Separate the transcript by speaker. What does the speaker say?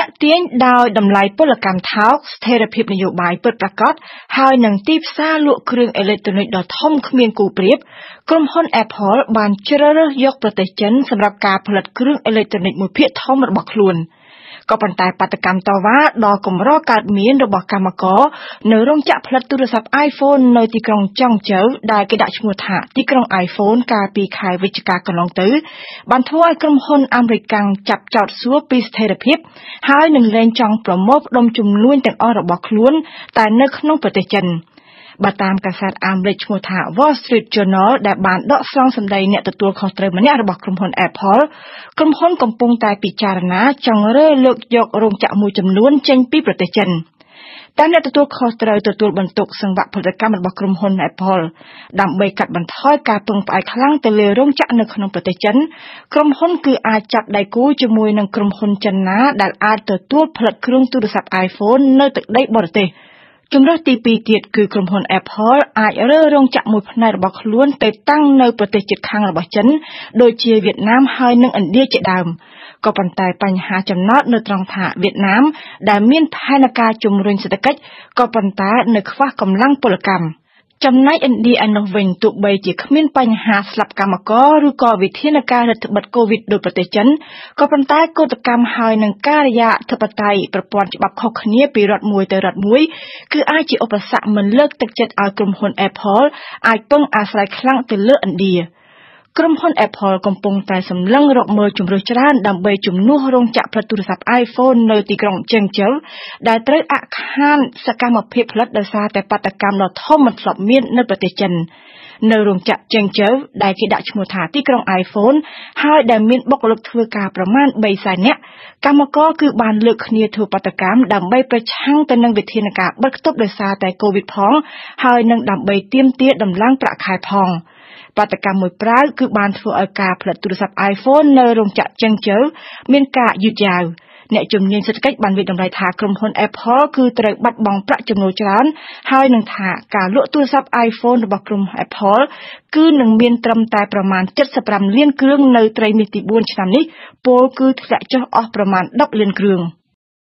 Speaker 1: តាក់ទាញដោយតម្លៃពលកម្មថោកស្ថិរភាពនយោបាយពិតប្រាកដហើយនឹងទីផ្សារលក់គ្រឿងអេឡិចត្រូនិកដ៏ធំគ្មានគូប្រៀបក្រុមហ៊ុន Apple បានជ្រើសរើសយកប្រទេសចិនសម្រាប់ការផលិតគ្រឿងអេឡិចត្រូនិកមួយភាគធំរបស់ខ្លួន។ ក៏ប៉ុន្តែបាតកម្មតវ៉ាដ៏កម្រកើតមានរបស់កម្មករនៅរោងចក្រផលិតទូរស័ព្ទ iPhone នៅទីក្រុងចុងជើដែលគេដាក់ឈ្មោះថាទីក្រុង iPhone កាលពីខែវិច្ឆិកាកន្លងទៅបានធ្វើឲ្យក្រុមហ៊ុនអាមេរិកកាំងចាប់ចោតសួរពីស្ថិរភាពហើយនឹងលែងចង់ប្រមូលផ្ដុំជំនួញទាំងអស់របស់ខ្លួនតែនៅក្នុងប្រទេសចិន។ បើតាមកាសែតអាមេរិកឈ្មោះថា Wall Street Journal ដែលបានដកស្រង់សម្ដីអ្នកទទួលខុសត្រូវម្នាក់របស់ក្រុមហ៊ុន Apple ក្រុមហ៊ុនកំពុងតែពិចារណាចង់រើលើកយករោងចក្រមួយចំនួនចេញពីប្រទេសចិនតែអ្នកទទួលខុសត្រូវទទួលបន្ទុកសង្វាក់ផលិតកម្មរបស់ក្រុមហ៊ុន Apple ដើម្បីកាត់បន្ថយការពឹងផ្អែកខ្លាំងទៅលើរោងចក្រនៅក្នុងប្រទេសចិនក្រុមហ៊ុនគឺអាចចាប់ដៃគូជាមួយនឹងក្រុមហ៊ុនចិនណាដែលអាចទទួលផលិតគ្រឿងទូរស័ព្ទ iPhone នៅទឹកដីបរទេស។ ជំរើសទី2ទៀតគឺក្រុមហ៊ុន Apple អាចរើរោងចក្រមួយផ្នែករបស់ខ្លួនទៅតាំងនៅប្រទេសជិតខាងរបស់ចិន ដូចជាវៀតណាមហើយនិងឥណ្ឌាជាដើមក៏ប៉ុន្តែបញ្ហាចំណោទនៅត្រង់ថាវៀតណាមដែលមានផែនការជំរុញសេដ្ឋកិច្ចក៏ប៉ុន្តែនៅខ្វះកម្លាំងពលកម្ម។ ចំណែកឥណ្ឌាឯណោះវិញទោះបីជាគ្មានបញ្ហាស្លាប់កម្មករឬក៏វិធានការរដ្ឋបិទកូវីដដោយប្រទេសចិនក៏ប៉ុន្តែកោតកម្មហើយនឹងការិយាធិបតេយ្យប្រព័ន្ធច្បាប់ខុសគ្នាពីរដ្ឋមួយទៅរដ្ឋមួយគឺអាចជាឧបសគ្គមិនលើកទឹកចិត្តឲ្យក្រុមហ៊ុន Apple អាចពឹងអាស្រ័យខ្លាំងទៅលើឥណ្ឌា។ ក្រុមហ៊ុន Apple កំពុងតែសម្លឹងរកមើលជំរើសច្រើនដើម្បីជំនួសរោងចក្រផលិតទូរស័ព្ទ iPhone នៅទីក្រុងជើងជើដែលត្រូវអាក់ខានសកម្មភាពផលិតដោយសារតែបាតកម្មដ៏ធំមិនធ្លាប់មាននៅប្រទេសចិន នៅរោងចក្រជើងជើដែលគេដាក់ឈ្មោះថាទីក្រុង iPhone ហើយដែលមានបុគ្គលិកធ្វើការប្រមាណ3សែននាក់កម្មករគឺបានលើកគ្នាធ្វើបាតកម្មដើម្បីប្រឆាំងទៅនឹងវិធានការបិទគប់ដោយសារតែ COVID ផង ហើយនឹងដើម្បីទាមទារដំឡើងប្រាក់ខែផង។បាតកម្មមួយប្រាវគឺបានធ្វើឲ្យការផលិតទូរស័ព្ទ iPhone នៅរោងចក្រចិនជើមានការយឺតយ៉ាវ អ្នកជំនាញសេដ្ឋកិច្ចបានវិតម្លៃថាក្រុមហ៊ុន Apple គឺត្រូវបាត់បង់ប្រាក់ចំណូលច្រើន ហើយនឹងថាការលក់ទូរស័ព្ទ iPhone របស់ក្រុម Apple គឺនឹងមានត្រឹមតែប្រមាណ75លានគ្រឿងនៅត្រីមាសទី4ឆ្នាំនេះពលគឺធ្លាក់ចុះអស់ប្រមាណ10លានគ្រឿង។